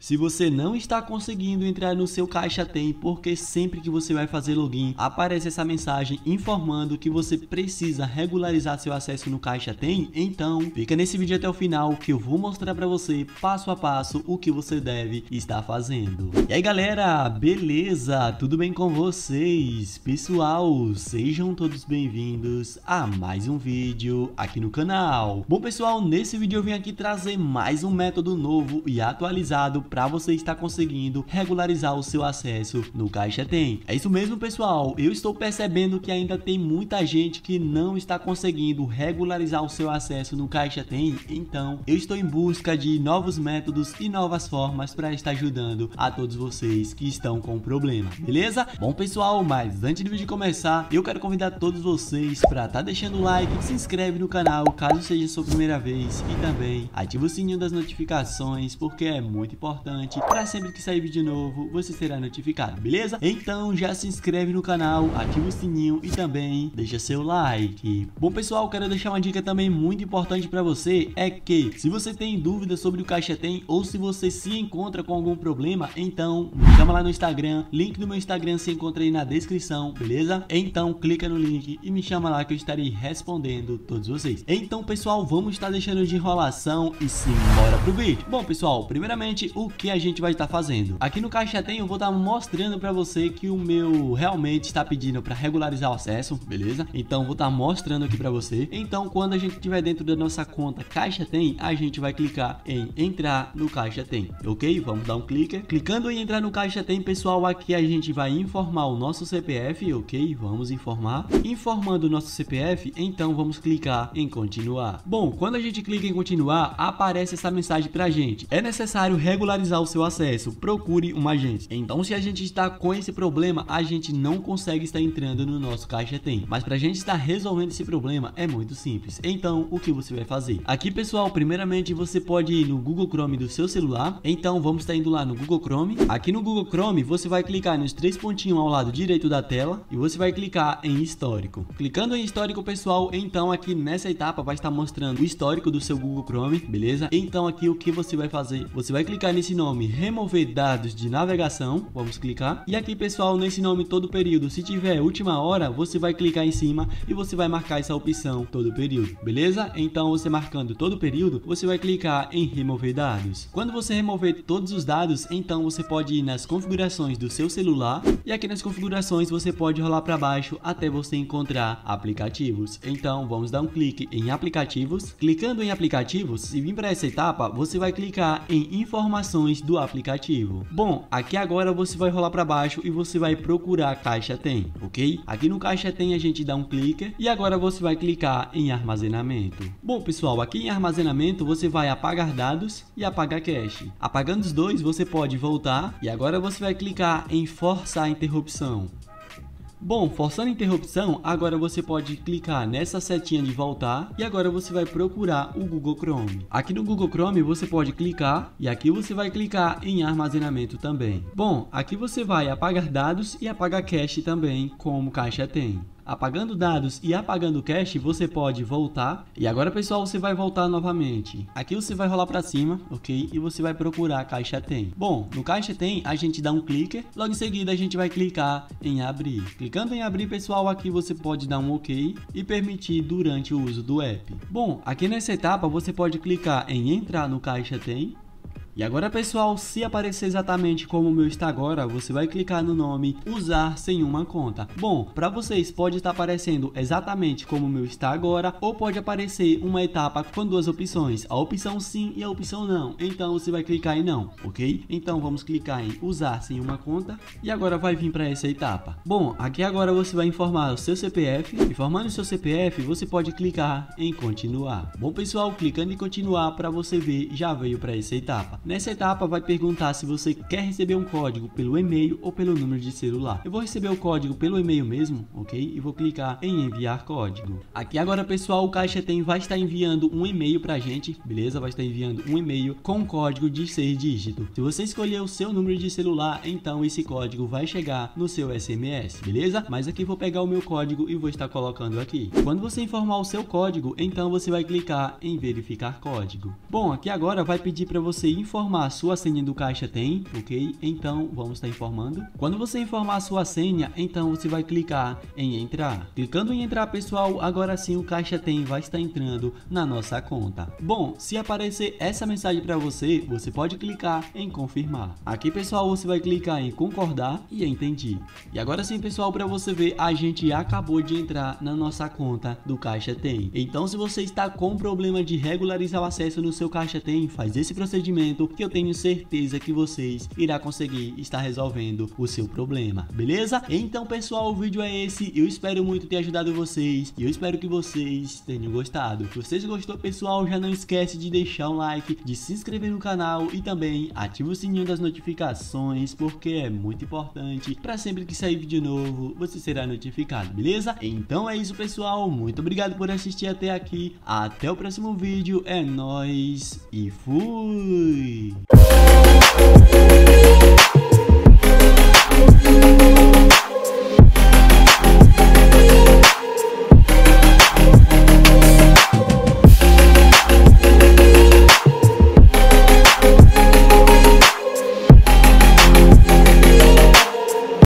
Se você não está conseguindo entrar no seu Caixa Tem, porque sempre que você vai fazer login, aparece essa mensagem informando que você precisa regularizar seu acesso no Caixa Tem, então fica nesse vídeo até o final que eu vou mostrar para você passo a passo o que você deve estar fazendo. E aí galera, beleza? Tudo bem com vocês? Pessoal, sejam todos bem-vindos a mais um vídeo aqui no canal. Bom pessoal, nesse vídeo eu vim aqui trazer mais um método novo e atualizado para você estar conseguindo regularizar o seu acesso no Caixa Tem. É isso mesmo, pessoal. Eu estou percebendo que ainda tem muita gente que não está conseguindo regularizar o seu acesso no Caixa Tem, então eu estou em busca de novos métodos e novas formas para estar ajudando a todos vocês que estão com problema, beleza? Bom, pessoal, mas antes do vídeo começar, eu quero convidar todos vocês para estar tá deixando o like, se inscreve no canal caso seja sua primeira vez e também ativa o sininho das notificações porque é muito importante importante para sempre que sair vídeo novo você será notificado, beleza? Então já se inscreve no canal, ativa o sininho e também deixa seu like. Bom pessoal, quero deixar uma dica também muito importante para você, é que se você tem dúvidas sobre o Caixa Tem ou se você se encontra com algum problema, então me chama lá no Instagram, link do meu Instagram se encontra aí na descrição, beleza? Então clica no link e me chama lá que eu estarei respondendo todos vocês. Então pessoal, vamos estar deixando de enrolação e simbora pro vídeo. Bom pessoal, primeiramente o que a gente vai estar fazendo. Aqui no Caixa Tem eu vou estar mostrando para você que o meu realmente está pedindo para regularizar o acesso, beleza? Então vou estar mostrando aqui para você. Então quando a gente estiver dentro da nossa conta Caixa Tem, a gente vai clicar em entrar no Caixa Tem, ok? Vamos dar um clique. Clicando em entrar no Caixa Tem, pessoal, aqui a gente vai informar o nosso CPF, ok? Vamos informar. Informando o nosso CPF, então vamos clicar em continuar. Bom, quando a gente clica em continuar, aparece essa mensagem para gente. É necessário regularizar regularizar o seu acesso, procure uma agência. Então, se a gente está com esse problema, a gente não consegue estar entrando no nosso Caixa Tem. Mas para a gente estar resolvendo esse problema é muito simples. Então, o que você vai fazer? Aqui, pessoal, primeiramente você pode ir no Google Chrome do seu celular. Então, vamos estar indo lá no Google Chrome. Aqui no Google Chrome, você vai clicar nos três pontinhos ao lado direito da tela e você vai clicar em histórico. Clicando em histórico, pessoal, então aqui nessa etapa vai estar mostrando o histórico do seu Google Chrome, beleza? Então aqui o que você vai fazer? Você vai clicar nesse esse nome remover dados de navegação, vamos clicar. E aqui pessoal, nesse nome todo período, se tiver última hora, você vai clicar em cima e você vai marcar essa opção todo período, beleza? Então você marcando todo período, você vai clicar em remover dados. Quando você remover todos os dados, então você pode ir nas configurações do seu celular e aqui nas configurações você pode rolar para baixo até você encontrar aplicativos. Então vamos dar um clique em aplicativos. Clicando em aplicativos, se vir para essa etapa, você vai clicar em informações do aplicativo. Bom, aqui agora você vai rolar para baixo e você vai procurar Caixa Tem, ok? Aqui no Caixa Tem a gente dá um clique e agora você vai clicar em armazenamento. Bom pessoal, aqui em armazenamento você vai apagar dados e apagar cache. Apagando os dois você pode voltar e agora você vai clicar em forçar a interrupção. Bom, forçando a interrupção, agora você pode clicar nessa setinha de voltar e agora você vai procurar o Google Chrome. Aqui no Google Chrome você pode clicar e aqui você vai clicar em armazenamento também. Bom, aqui você vai apagar dados e apagar cache também, como caixa tem apagando dados e apagando cache, você pode voltar. E agora, pessoal, você vai voltar novamente. Aqui você vai rolar para cima, ok? E você vai procurar caixa tem. Bom, no caixa tem, a gente dá um clique. Logo em seguida, a gente vai clicar em abrir. Clicando em abrir, pessoal, aqui você pode dar um ok e permitir durante o uso do app. Bom, aqui nessa etapa, você pode clicar em entrar no caixa tem e agora pessoal, se aparecer exatamente como o meu está agora, você vai clicar no nome usar sem uma conta. Bom, para vocês pode estar aparecendo exatamente como o meu está agora ou pode aparecer uma etapa com duas opções, a opção sim e a opção não. Então você vai clicar em não, ok? Então vamos clicar em usar sem uma conta e agora vai vir para essa etapa. Bom, aqui agora você vai informar o seu CPF. Informando o seu CPF, você pode clicar em continuar. Bom pessoal, clicando em continuar para você ver já veio para essa etapa. Nessa etapa vai perguntar se você quer receber um código pelo e-mail ou pelo número de celular. Eu vou receber o código pelo e-mail mesmo, ok? E vou clicar em enviar código. Aqui agora pessoal, o Caixa Tem vai estar enviando um e-mail pra gente, beleza? Vai estar enviando um e-mail com código de 6 dígitos. Se você escolher o seu número de celular, então esse código vai chegar no seu SMS, beleza? Mas aqui vou pegar o meu código e vou estar colocando aqui. Quando você informar o seu código, então você vai clicar em verificar código. Bom, aqui agora vai pedir para você informar informar a sua senha do Caixa Tem, ok? Então vamos estar informando. Quando você informar a sua senha, então você vai clicar em entrar. Clicando em entrar, pessoal, agora sim o Caixa Tem vai estar entrando na nossa conta. Bom, se aparecer essa mensagem para você, você pode clicar em confirmar. Aqui, pessoal, você vai clicar em concordar e entendi. E agora sim, pessoal, para você ver, a gente acabou de entrar na nossa conta do Caixa Tem. Então, se você está com problema de regularizar o acesso no seu Caixa Tem, faz esse procedimento que eu tenho certeza que vocês irá conseguir estar resolvendo o seu problema, beleza? Então, pessoal, o vídeo é esse. Eu espero muito ter ajudado vocês e eu espero que vocês tenham gostado. Se vocês gostou, pessoal, já não esquece de deixar um like, de se inscrever no canal e também ativa o sininho das notificações, porque é muito importante para sempre que sair vídeo novo, você será notificado, beleza? Então é isso, pessoal. Muito obrigado por assistir até aqui. Até o próximo vídeo. É nóis e Fui!